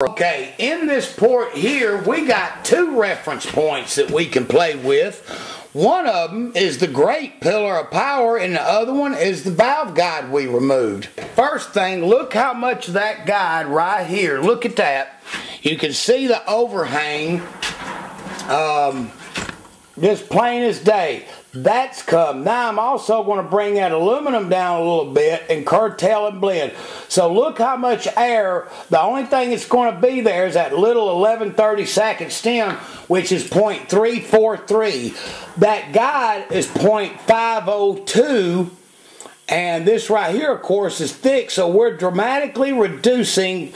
Okay, in this port here, we got two reference points that we can play with. One of them is the great pillar of power, and the other one is the valve guide we removed. First thing, look how much that guide right here, look at that. You can see the overhang, um, just plain as day. That's come. Now I'm also going to bring that aluminum down a little bit and curtail and blend. So look how much air, the only thing that's going to be there is that little 1130 second stem, which is 0.343. That guide is 0.502. And this right here, of course, is thick, so we're dramatically reducing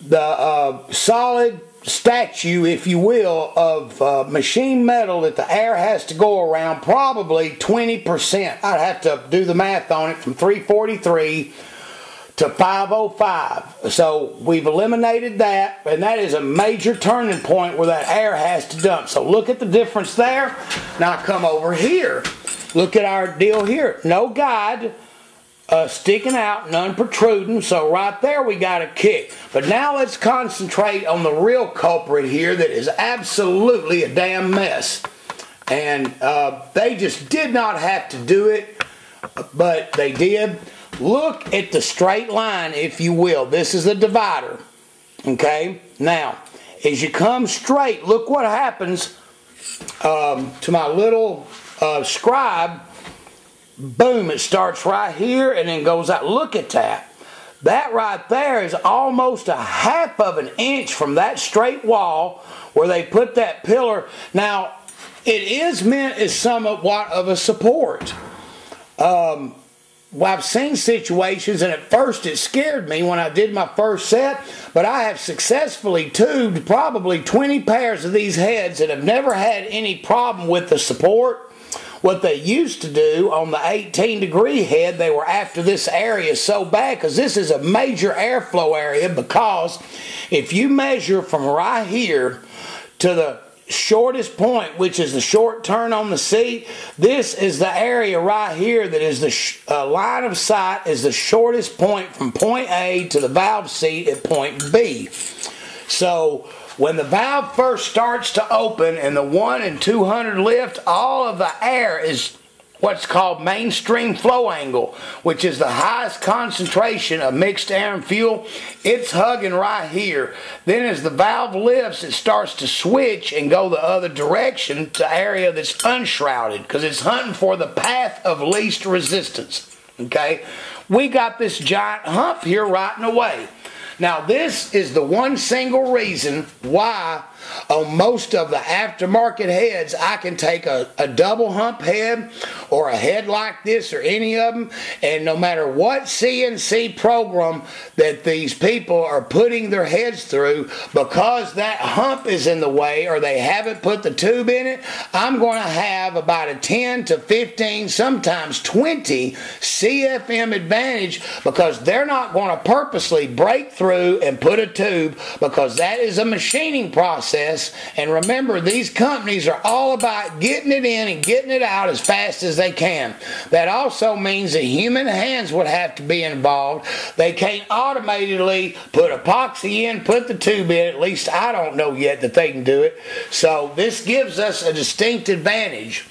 the uh, solid statue, if you will, of uh, machine metal that the air has to go around, probably 20%. I'd have to do the math on it from 343 to 505. So we've eliminated that, and that is a major turning point where that air has to dump. So look at the difference there. Now come over here. Look at our deal here. No guide uh, sticking out, none protruding. So right there we got a kick. But now let's concentrate on the real culprit here that is absolutely a damn mess. And uh, they just did not have to do it, but they did. Look at the straight line, if you will. This is the divider. Okay? Now, as you come straight, look what happens um, to my little uh, scribe boom, it starts right here and then goes out. Look at that. That right there is almost a half of an inch from that straight wall where they put that pillar. Now, it is meant as somewhat of a support. Um, well, I've seen situations, and at first it scared me when I did my first set, but I have successfully tubed probably 20 pairs of these heads and have never had any problem with the support what they used to do on the 18 degree head, they were after this area so bad because this is a major airflow area because if you measure from right here to the shortest point, which is the short turn on the seat, this is the area right here that is the uh, line of sight is the shortest point from point A to the valve seat at point B. So when the valve first starts to open and the 1 and 200 lift, all of the air is what's called mainstream flow angle, which is the highest concentration of mixed air and fuel. It's hugging right here. Then as the valve lifts, it starts to switch and go the other direction to area that's unshrouded because it's hunting for the path of least resistance. Okay? We got this giant hump here right in the way. Now, this is the one single reason why on most of the aftermarket heads, I can take a, a double hump head or a head like this or any of them, and no matter what CNC program that these people are putting their heads through, because that hump is in the way or they haven't put the tube in it, I'm going to have about a 10 to 15, sometimes 20 CFM advantage because they're not going to purposely break through and put a tube because that is a machining process process. And remember, these companies are all about getting it in and getting it out as fast as they can. That also means that human hands would have to be involved. They can't automatically put epoxy in, put the tube in. At least I don't know yet that they can do it. So this gives us a distinct advantage.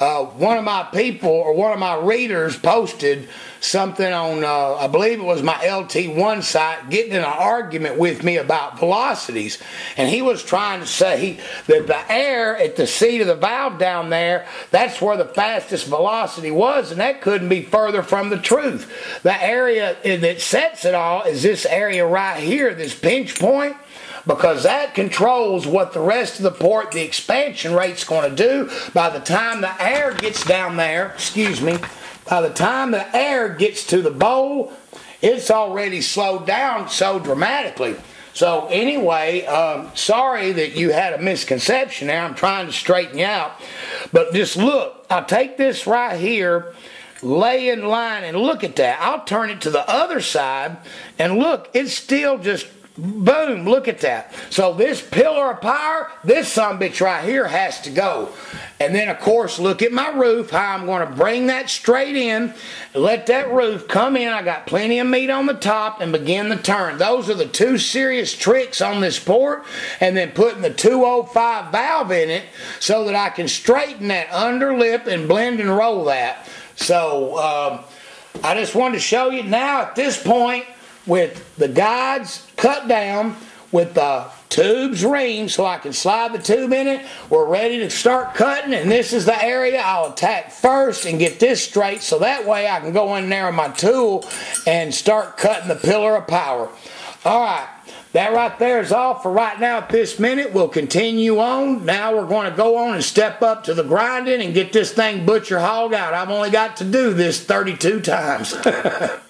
Uh, one of my people or one of my readers posted something on, uh, I believe it was my LT1 site, getting in an argument with me about velocities. And he was trying to say that the air at the seat of the valve down there, that's where the fastest velocity was, and that couldn't be further from the truth. The area that sets it all is this area right here, this pinch point because that controls what the rest of the port, the expansion rate's going to do. By the time the air gets down there, excuse me, by the time the air gets to the bowl, it's already slowed down so dramatically. So anyway, um, sorry that you had a misconception there. I'm trying to straighten you out. But just look, I'll take this right here, lay in line, and look at that. I'll turn it to the other side, and look, it's still just Boom, look at that. So this pillar of power, this some bitch right here has to go. And then of course, look at my roof, how I'm going to bring that straight in, let that roof come in. I got plenty of meat on the top and begin the turn. Those are the two serious tricks on this port. And then putting the 205 valve in it so that I can straighten that under lip and blend and roll that. So um, I just wanted to show you now at this point, with the guides cut down with the tubes ring so I can slide the tube in it. We're ready to start cutting and this is the area I'll attack first and get this straight so that way I can go in there with my tool and start cutting the pillar of power. Alright, that right there is all for right now at this minute. We'll continue on. Now we're going to go on and step up to the grinding and get this thing butcher hog out. I've only got to do this 32 times.